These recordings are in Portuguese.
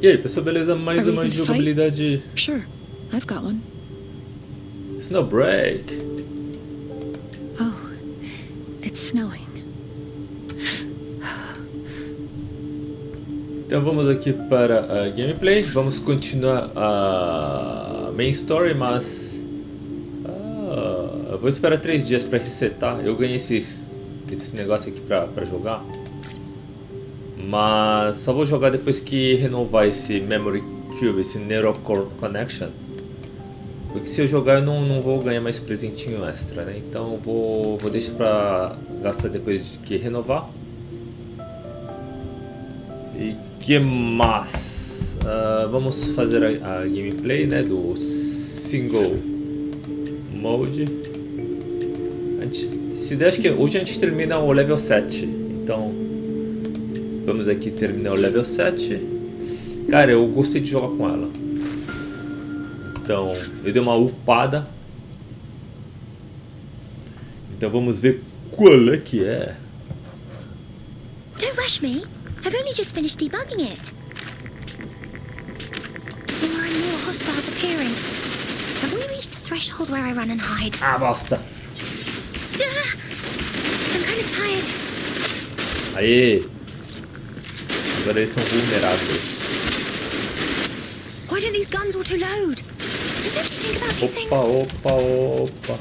E aí, pessoal, beleza? Mais uma jogabilidade Sure, I've got one. Snowbreak. Oh, it's snowing. Então vamos aqui para a gameplay. Vamos continuar a main story, mas ah, eu vou esperar três dias para resetar. Eu ganhei esses esse negócio aqui para para jogar, mas só vou jogar depois que renovar esse memory cube, esse neural connection. Porque se eu jogar eu não, não vou ganhar mais presentinho extra, né? Então eu vou, vou deixar pra gastar depois de que renovar. E que mais? Ah, vamos fazer a, a gameplay né, do single mode. Gente, se der, acho que hoje a gente termina o level 7. Então vamos aqui terminar o level 7. Cara, eu gostei de jogar com ela. Então, eu dei uma upada. Então vamos ver qual é que é. Don't rush me. I've only just finished debugging it. More hostiles appearing. Have we reached the threshold where I run and hide? Ah, bosta. Ah! I'm kind of tired. Aê! Agora eles são vulneráveis. Why don't these guns auto-load? Does nobody think about these things? Opa, opa, opa.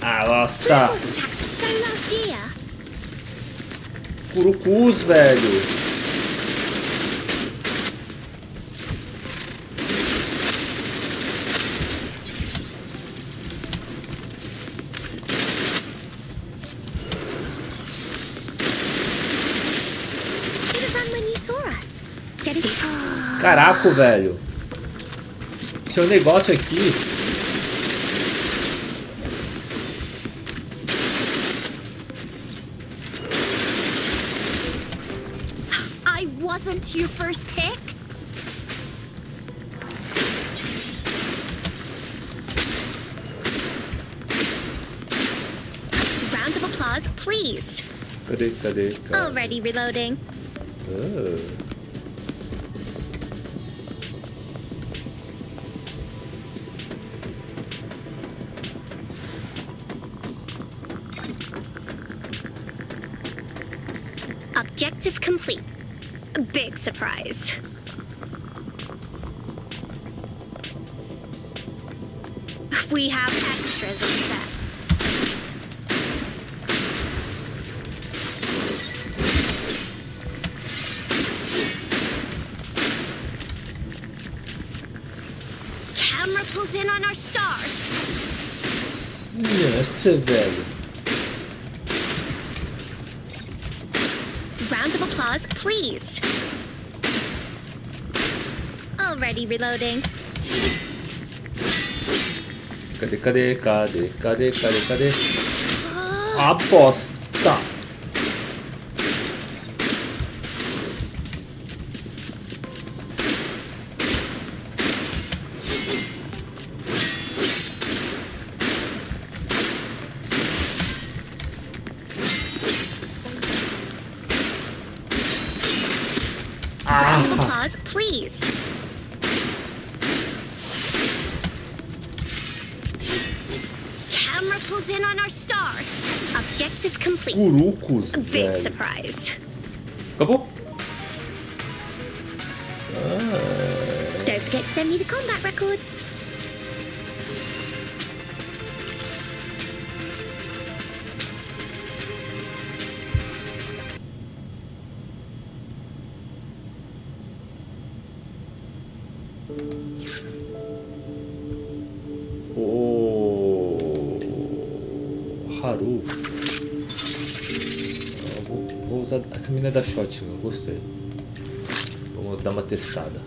Ah, bosta! Last year. Curucus, velho! Caraca, velho! Seu negócio aqui. I wasn't your first pick. Round of applause, please. Cadê, cadê? cadê? Already reloading. Ah. Complete. Big surprise. We have extras on set. Camera pulls in on our star. Nossa, velho. Round of applause, please. Already reloading. Cadê, cadê, cadê, cadê, cadê, cadê? Ah! A big surprise. Acabou? Don't forget to send me the combat records. Gostei. Vamos dar uma testada.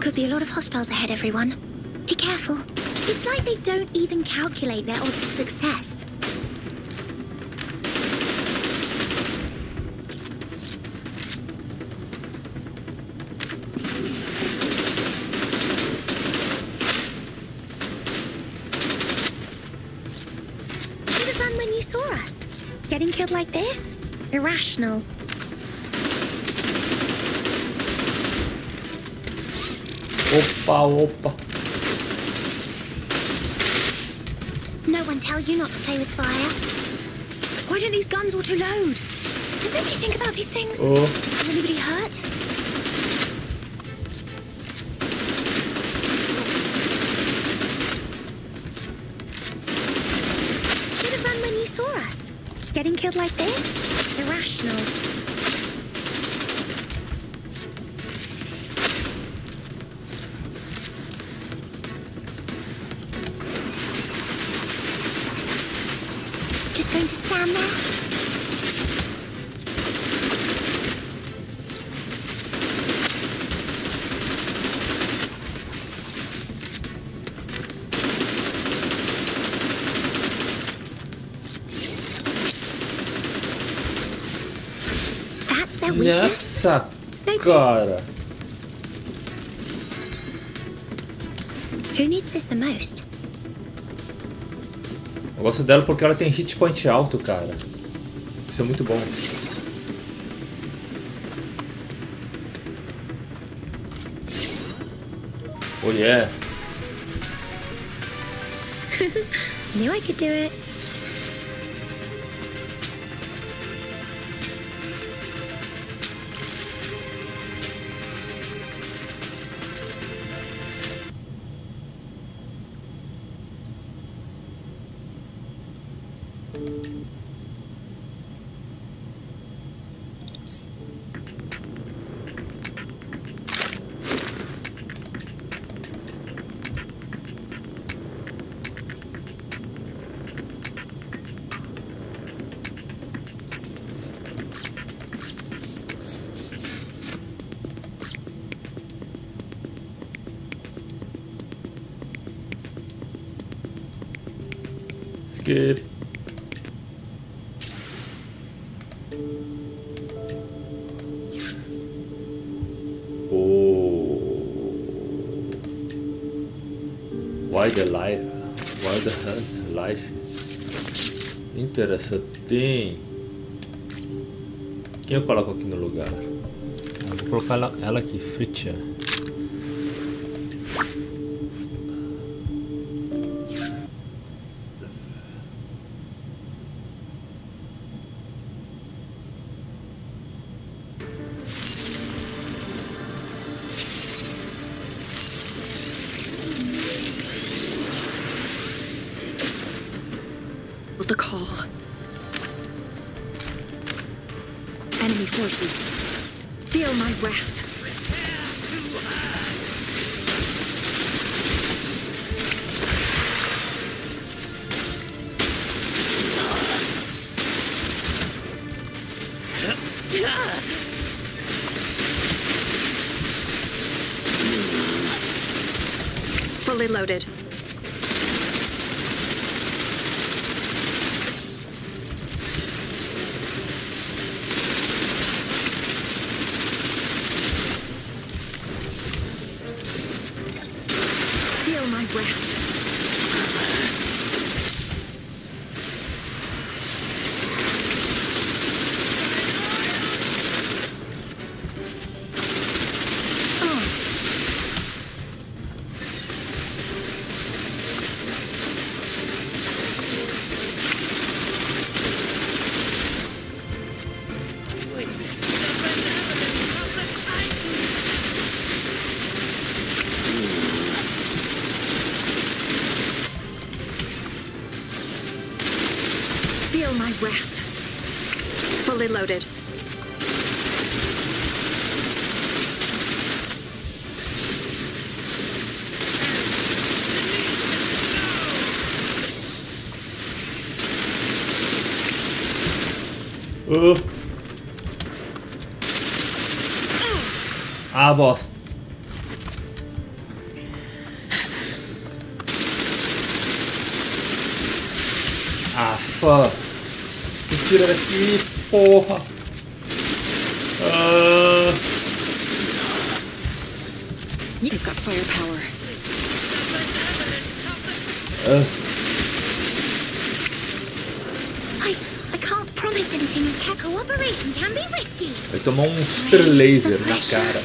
Could be a lot of hostiles ahead, everyone. Be careful. It's like they don't even calculate their odds of success. Like this? Irrational. Opa, opa. No one tell you not to play with fire. Why don't these guns auto-load? Does nobody think about these things? Oh, Is anybody hurt? Like this? Weakness. nessa No good. cara. Who needs this the most? Eu gosto dela porque ela tem hit point alto, cara. Isso é muito bom. Oh yeah. Knew I could do it. Skip. Why the life? Why the hunt life? Interessante. Quem eu coloco aqui no lugar? Vou colocar ela, ela aqui, The call. Enemy forces. Feel my wrath. Fully loaded. Uh. Ah, bosta. Ah, fuck. Me tira daqui, porra. Ah, You've got firepower. ah. Vai tomar um super laser na cara.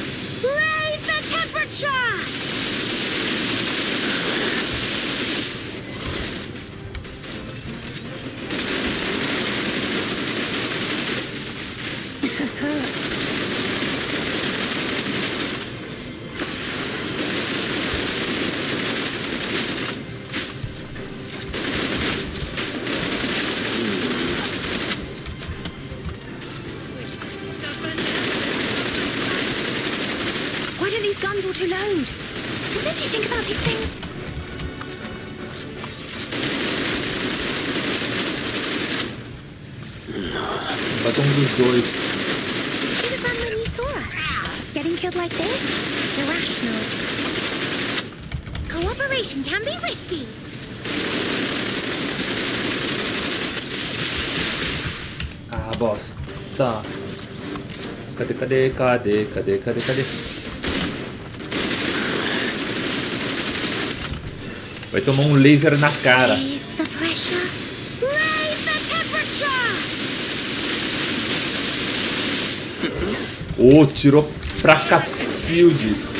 Cadê, cadê, cadê, cadê, cadê? Vai tomar um laser na cara. Ô, tirou pra Cacildes.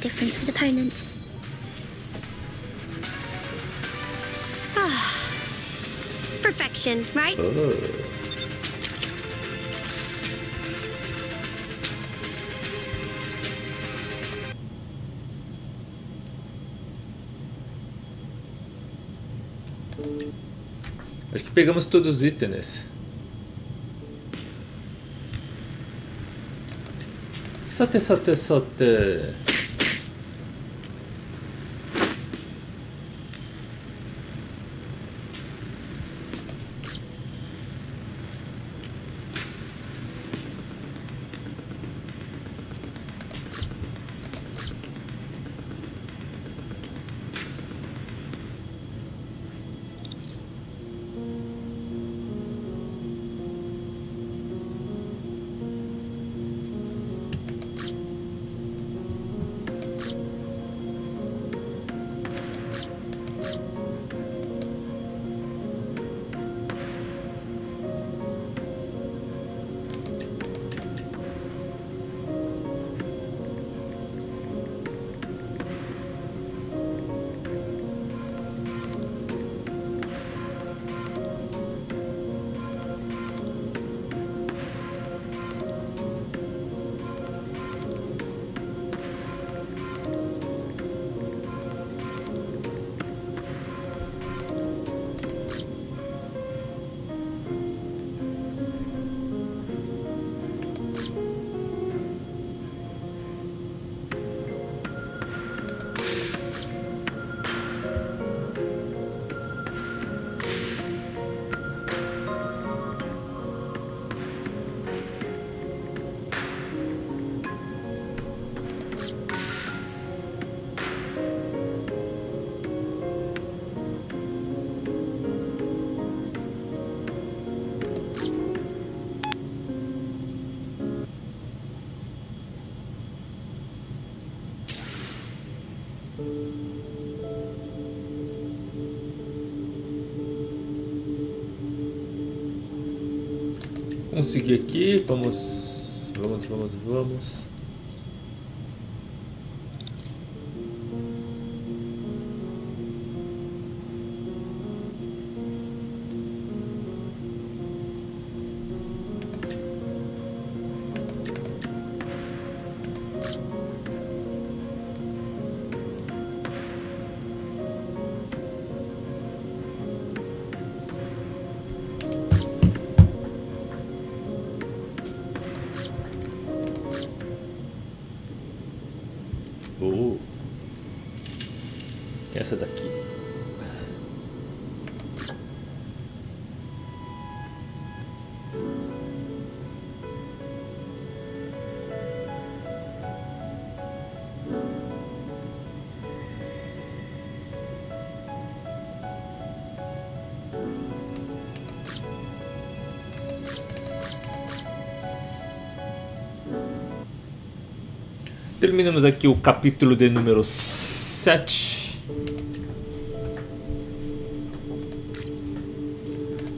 Difference with opponent. Ah. Perfection, right? Ah. Acho que pegamos todos os itens. Sote, sote, sote. Consegui aqui, vamos, vamos, vamos, vamos. Terminamos aqui o capítulo de número 7.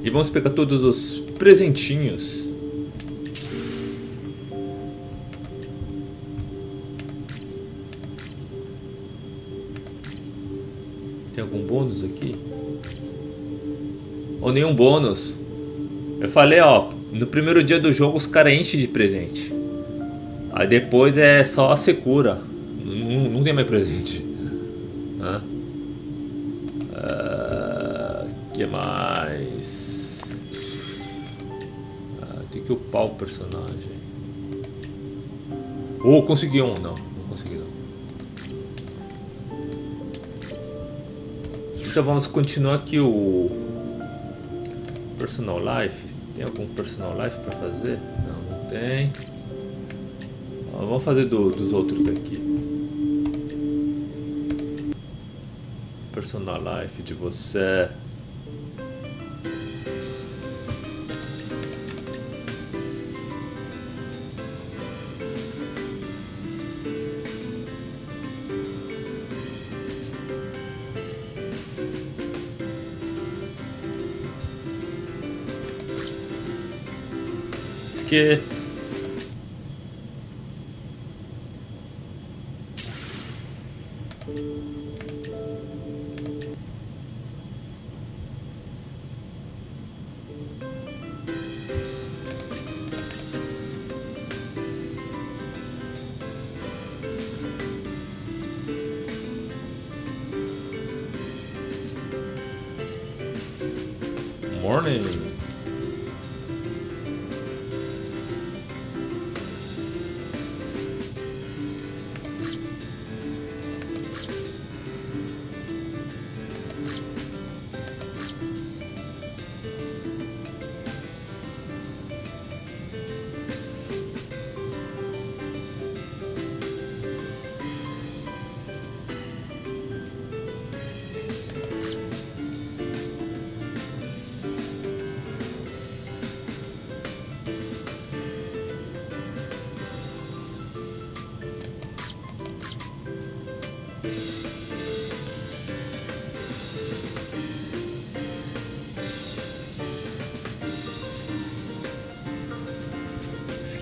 E vamos pegar todos os presentinhos. Tem algum bônus aqui? Ou nenhum bônus? Eu falei, ó, no primeiro dia do jogo os caras enchem de presente. Aí depois é só a secura. Não, não tem mais presente. Ah, que mais? Ah, tem que upar o personagem. Oh, consegui um. Não, não consegui não. Então vamos continuar aqui o Personal Life. Tem algum Personal Life para fazer? Não, não tem. Ó, vamos fazer do- dos outros aqui. Personal Life de você. Que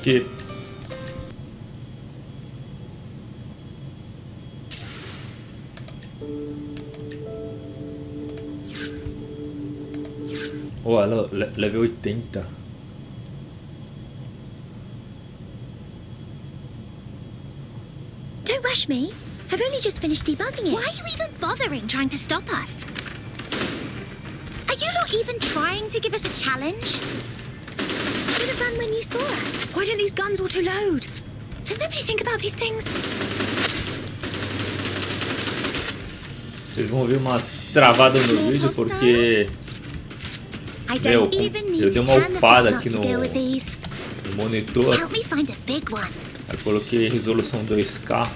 Skip. Oh, ela le- level 80. Don't rush me. I've only just finished debugging it. Why are you even bothering trying to stop us? Are you not even trying to give us a challenge? Run when you saw us. Why don't these guns auto-load? Does nobody think about these things? Vocês vão ver umas travadas no vídeo porque Meu, eu dei uma upada aqui no- deal with these. o monitor, Help me find a big one. eu coloquei resolução 2K.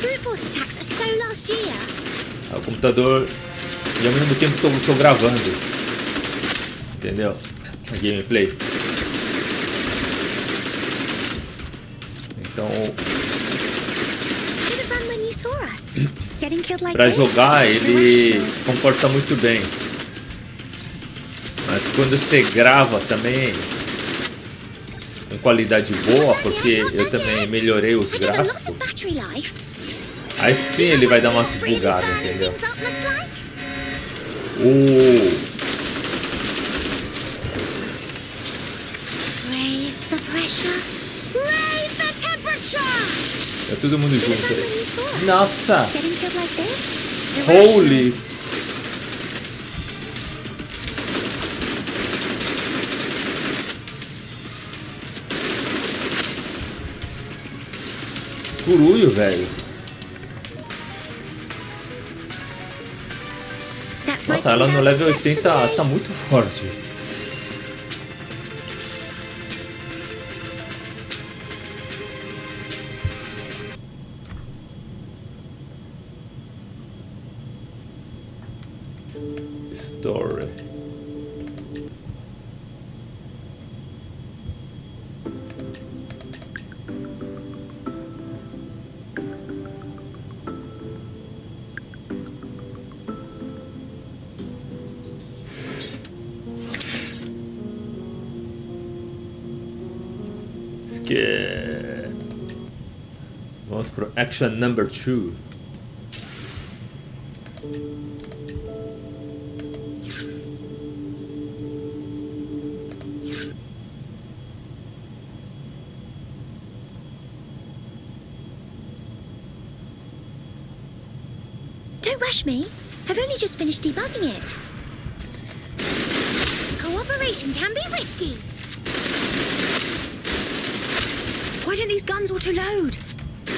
Brute force attacks are so last year. Aí o computador e ao mesmo tempo tô, tô gravando. Entendeu? A gameplay. Então, this? jogar ele comporta muito bem. Mas quando você grava também com qualidade boa, porque eu também melhorei os gráficos, aí sim ele vai dar bugadas, burn entendeu? O é todo mundo junto. Nossa! Holy! Curulho, velho. Nossa, ela no 10,000 level steps for 80 the day. tá muito forte. Action number two. Don't rush me. I've only just finished debugging it. Cooperation can be risky. Why don't these guns auto-load?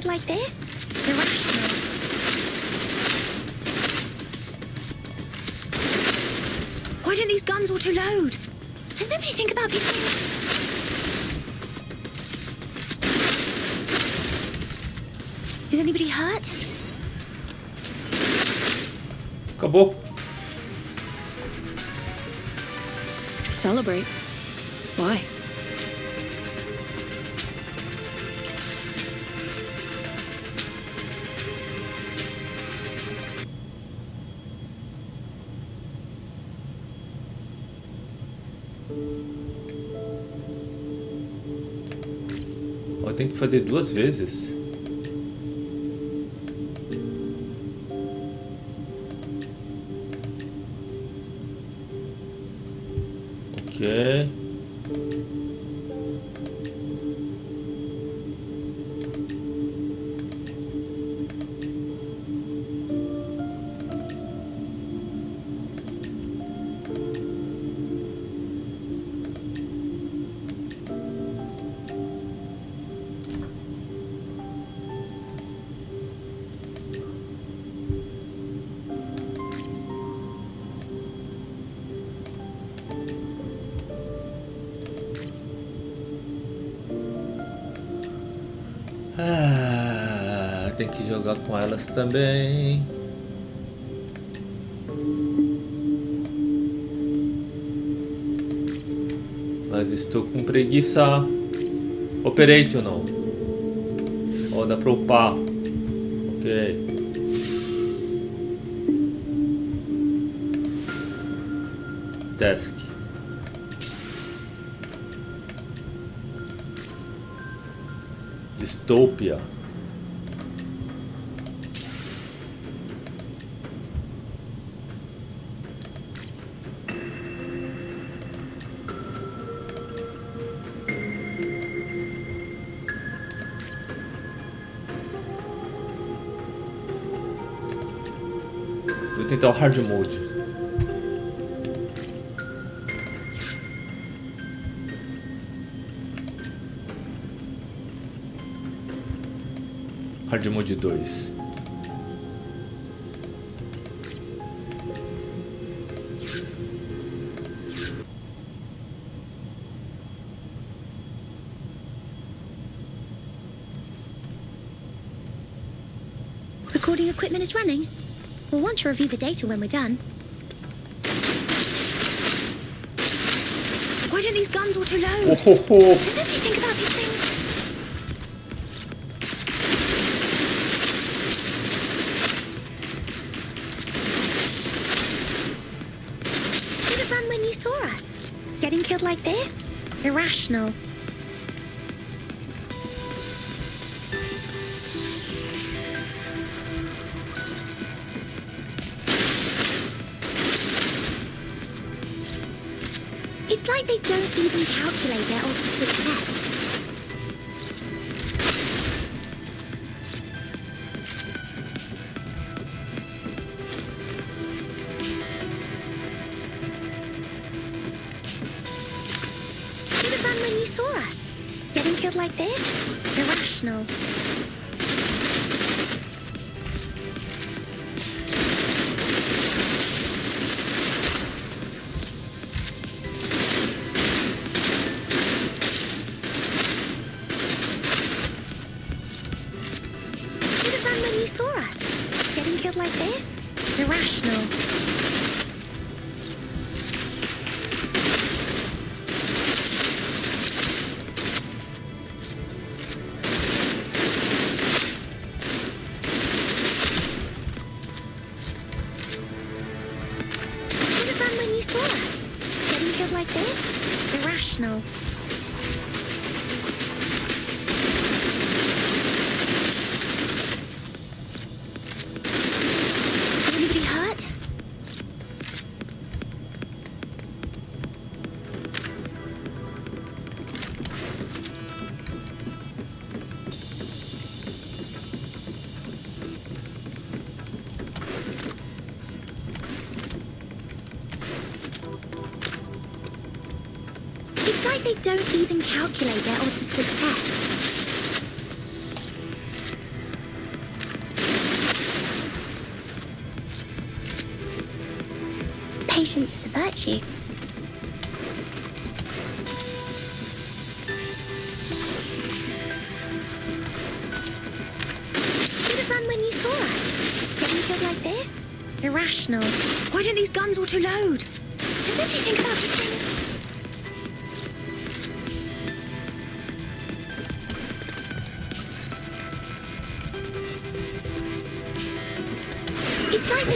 Getting killed like this? Irrational. Why don't these guns auto-load? Does nobody think about these things? Is anybody hurt? Acabou. Celebrate. Why? Fazer duas vezes. Também. Mas estou com preguiça. Operate não. Ó, dá pra upar. Ok. Task. Dystopia. Hard mode. Hard mode 2. Recording equipment is running. To review the data when we're done. Why don't these guns auto-load? Oh, oh. Does nobody think about these things? Should have run when you saw us. Getting killed like this? Irrational. It's like they don't even calculate their odds of It's like they don't even calculate their odds of success. Patience is a virtue. Irrational. Why don't these guns auto-load? Does nobody think about these things?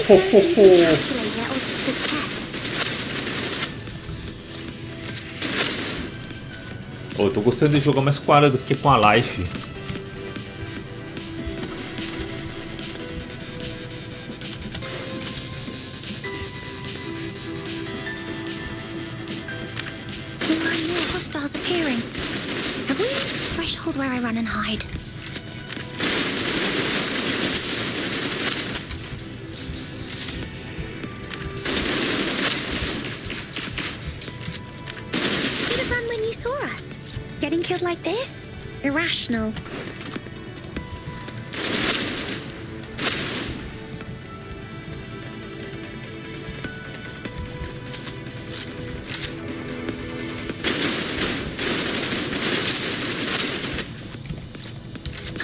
Odds of success. Oh, eu tô gostando de jogar mais com a Ara do que com a Life.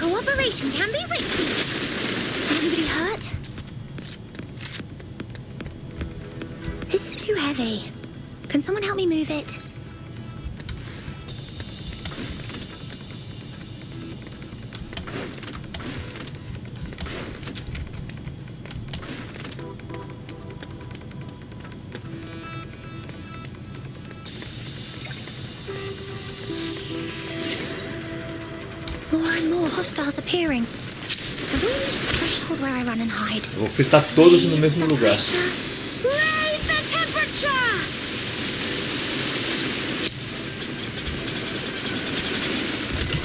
Cooperation can be risky. Is anybody hurt? This is too heavy. Can someone help me move it? Hostiles appearing. Have we reached the threshold where I run and hide? Vou fritar todos no mesmo lugar. Raise the temperature!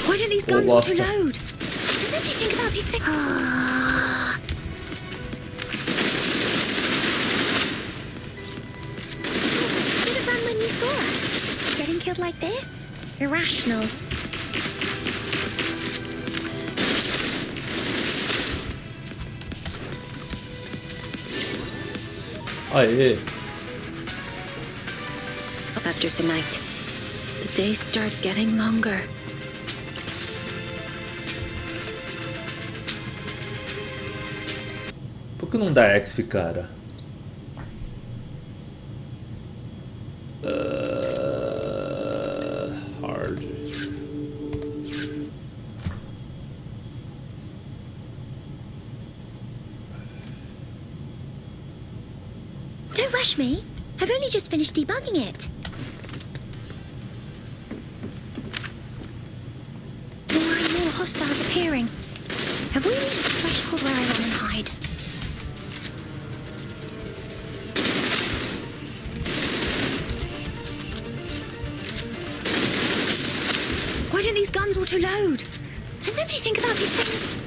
Why don't these Oh, guns basta. auto-load? Does nobody think about these things? Should have run when you saw us. Getting killed like this? Irrational. Aê! After tonight, the days start getting longer. Por que não dá XP, cara? Rush me. I've only just finished debugging it. More and more hostiles appearing. Have we reached the threshold where I run and hide? Why don't these guns auto-load? Does nobody think about these things?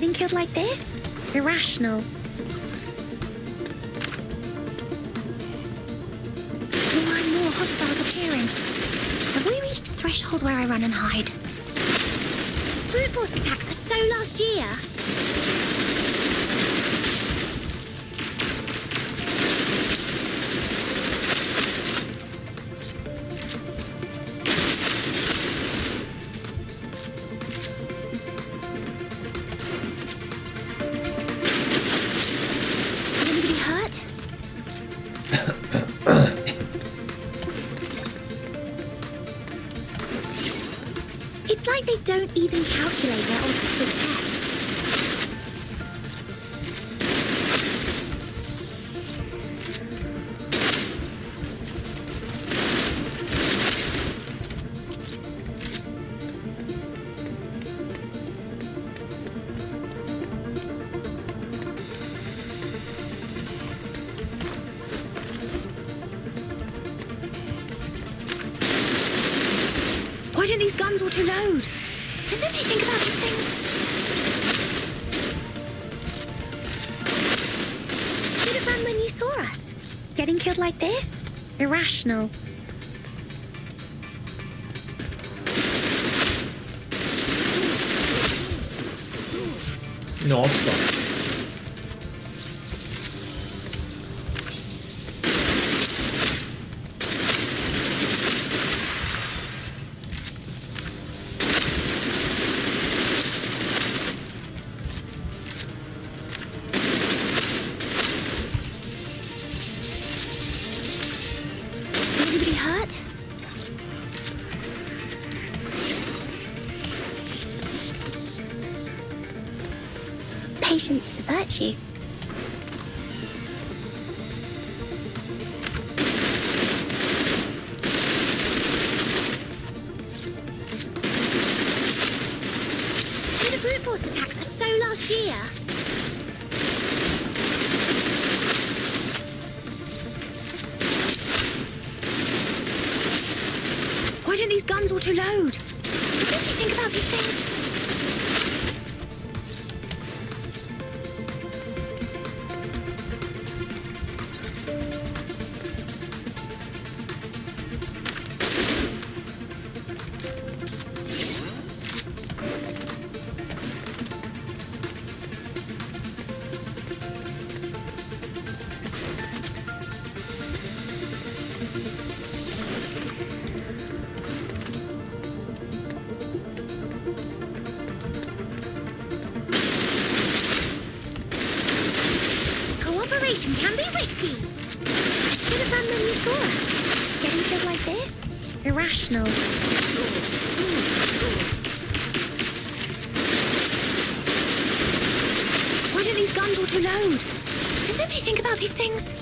Getting killed like this? Irrational. And more hostiles appearing. Have we reached the threshold where I run and hide? Brute force attacks are so last year. Don't these guns auto-load? Does nobody think about these things? Should have run when you saw us. Getting killed like this? Irrational. Nossa. Irrational. Why don't these guns auto-load? Does nobody think about these things?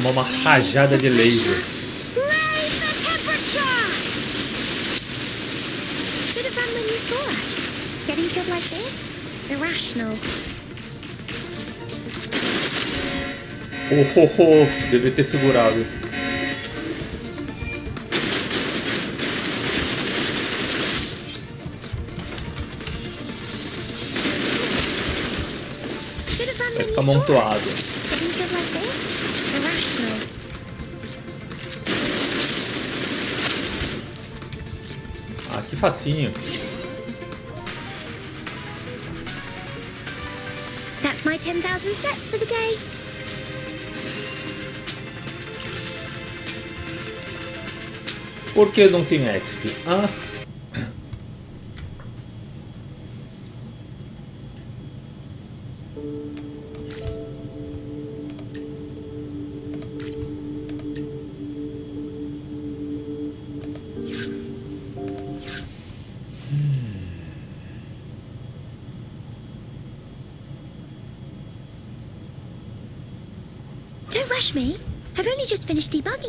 Tomar uma rajada de laser. Oh, oh, oh. Devia ter segurado. Vai ficar amontoado. Ah, que facinho. That's my 10,000 steps for the day. Por que não tem XP, Ah.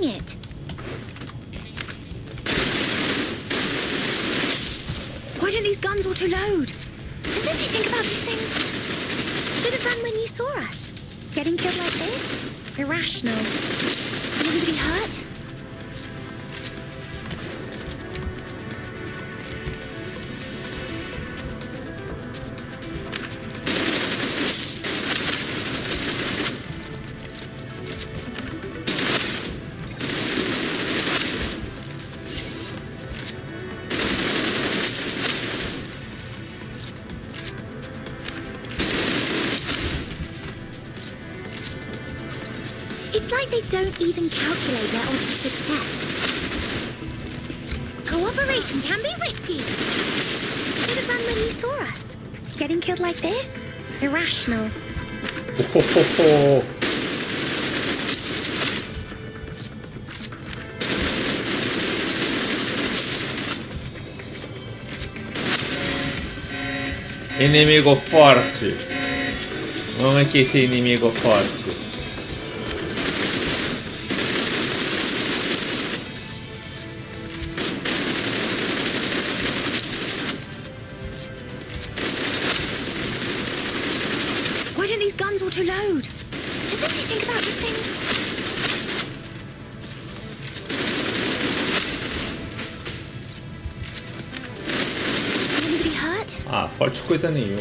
doing it. It's like they don't even calculate their odds of success. Cooperation can be risky. Should have run when you saw us. Getting killed like this? Irrational. Inimigo forte. Vamos aqui esse inimigo forte. 在那里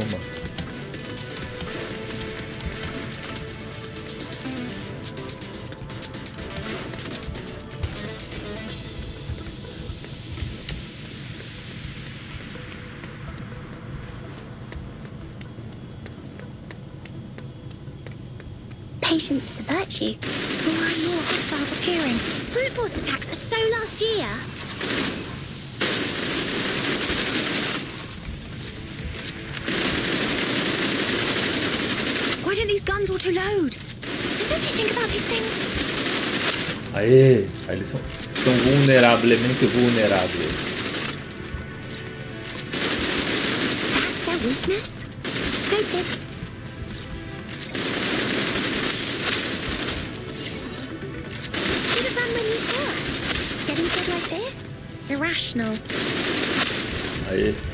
Weakness. Noted. Should have run when you saw us. Getting killed like this? Irrational. Aê.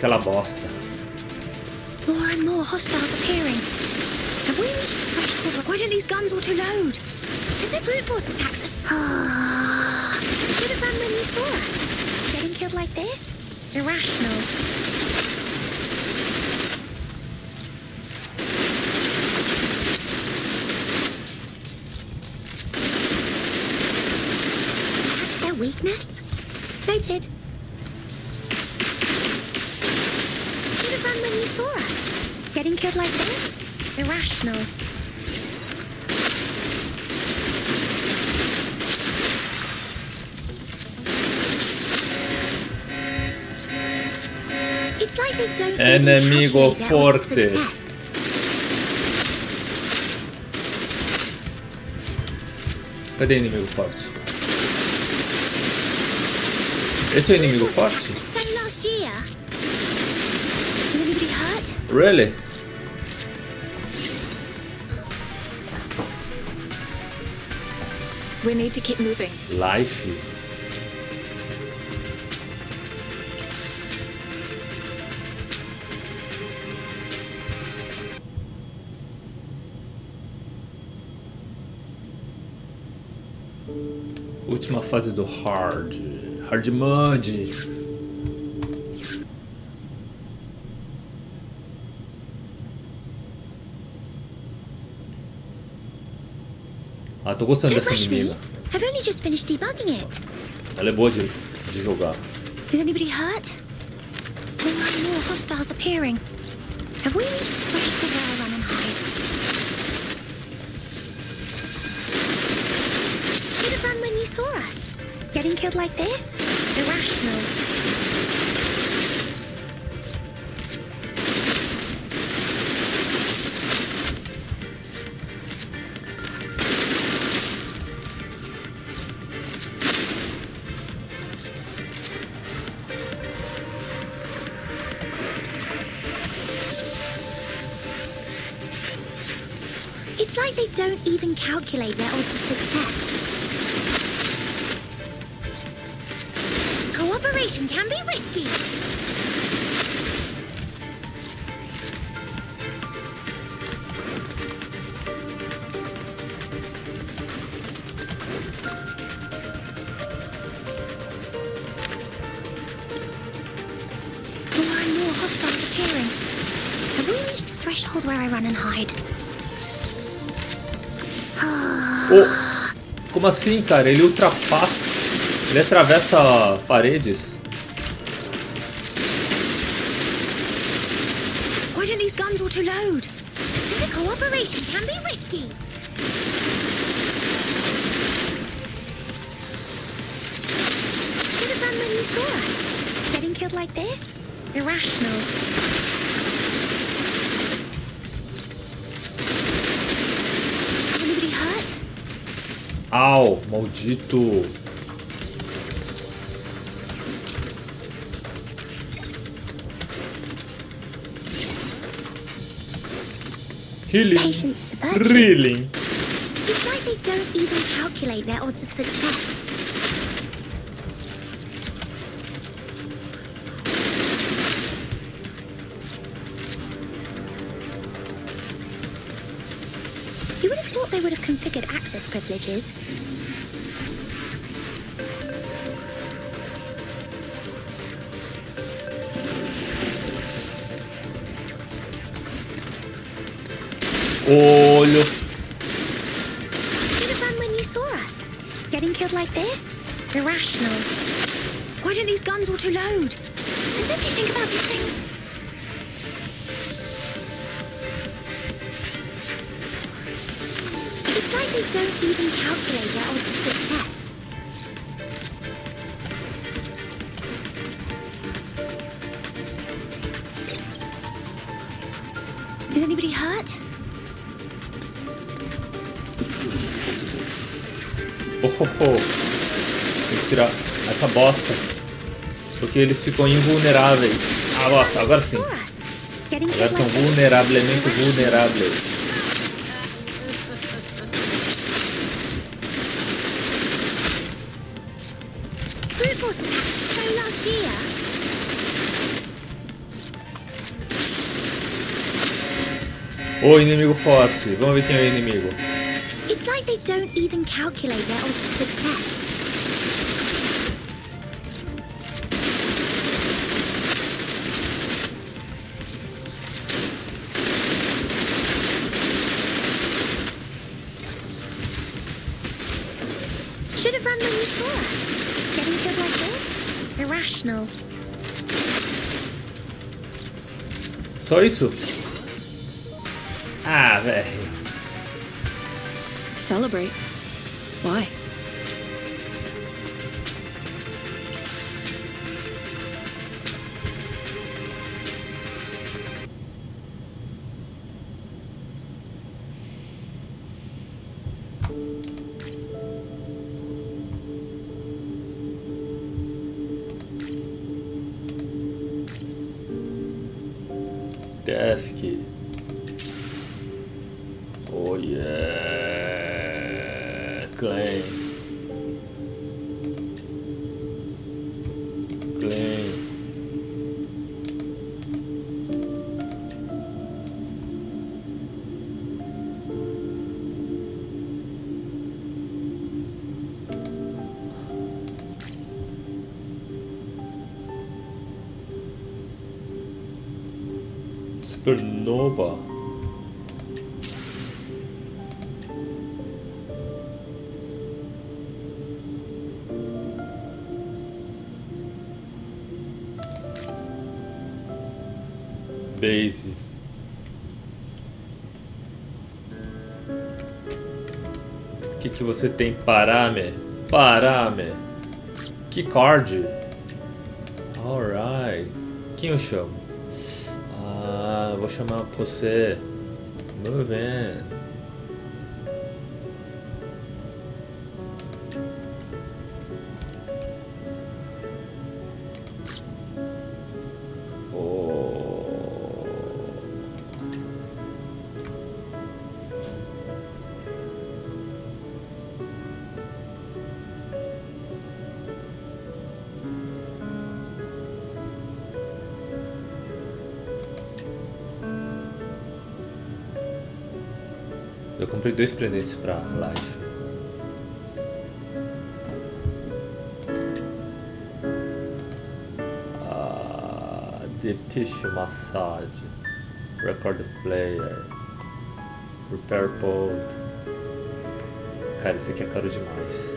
Aquela bosta. More and more hostiles appearing. The? Why don't these guns auto-load? There's no brute force attacks. Ah, Should have run when you saw us. Getting killed like this? Irrational. That's their weakness. Noted. Run when you saw us. Getting killed like this? Irrational. It's like they don't Enemigo even calculate their odds of forte. Cadê inimigo forte? Esse é o inimigo forte? Really? We need to keep moving. Life? Última fase do Hard. Hard Mode. Tô gostando dessa inimiga. I've only just finished debugging it. Ela é boa de, de jogar. Is anybody hurt? There are more hostiles appearing. Have we reached the threshold where I run and hide? Should have run when you saw us. Getting killed like this? Irrational. They don't even calculate their odds of success. Cooperation can be risky. Como assim, cara? Ele ultrapassa. Ele atravessa paredes. Maldito. Healing. Patience is a virtue. Healing. It's like they don't even calculate their odds of success. You would have thought they would have configured access privileges. Olho. Should have run when you saw us. Getting killed like this? Irrational. Why don't these guns auto-load? Does nobody think about these things? It's like they don't even calculate their odds of success. Tirar essa bosta. Porque eles ficam invulneráveis. Ah, nossa, agora sim. Agora estão vulnerablemente vulneráveis. Ô, inimigo forte. Vamos ver quem é o inimigo. It's like they don't even calculate their odds of success. This? Irrational. Só isso? Ah, velho. Celebrate. Why? Supernova. Base. O que, que você tem para me? Para me. Que card? Alright. Quem eu chamo? Vou chamar você. Moving. Eu comprei dois presentes pra live. Ah, Deep Tissue Massage, Record Player, Repair Pod. Cara, esse aqui é caro demais.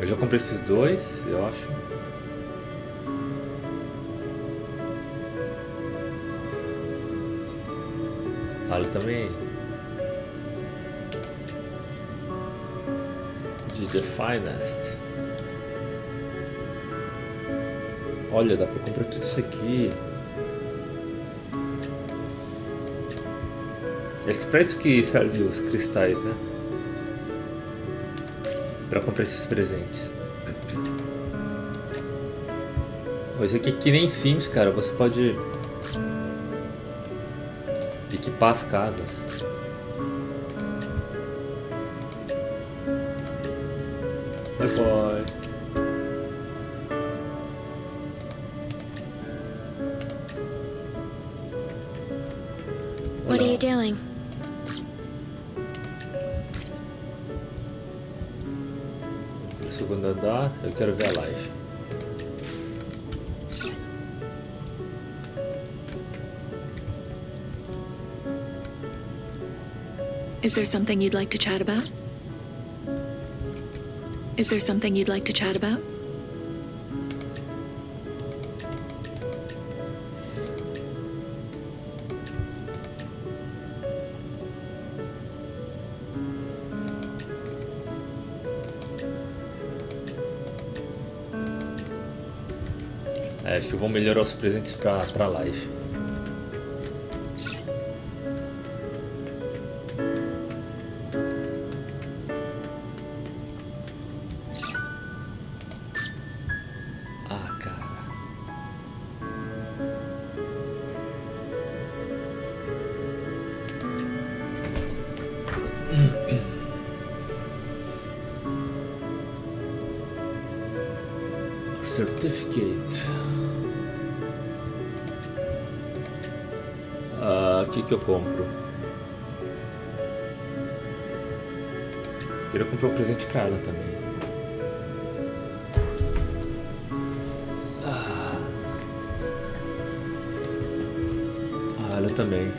Eu já comprei esses dois, eu acho. Olha também. De The Finest. Olha, dá pra comprar tudo isso aqui. Acho que pra isso que serve os cristais, né? Pra comprar esses presentes. Esse aqui é que nem Sims, cara. Você pode equipar as casas. Bye bye. What are you doing? Segundo andar, eu quero ver a live. Is there something you'd like to chat about? Is there something you'd like to chat about? Acho que vão melhorar os presentes pra live. Queria comprar um presente pra ela também. Ah, ela também.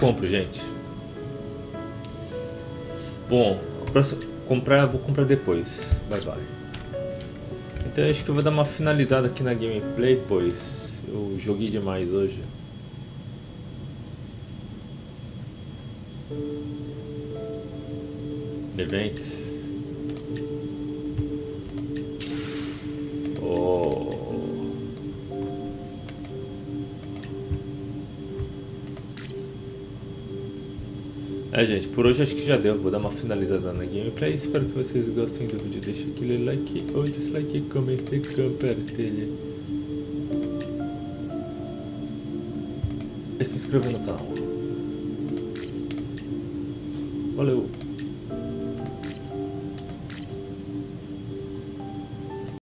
Compro, gente? Bom, comprar, vou comprar depois. Bye bye. Então acho que eu vou dar uma finalizada aqui na gameplay, pois eu joguei demais hoje. Por hoje acho que já deu. Vou dar uma finalizada na gameplay. Espero que vocês gostem do vídeo. Deixa aquele like ou dislike, comente compartilhe. E se inscreva no canal. Valeu!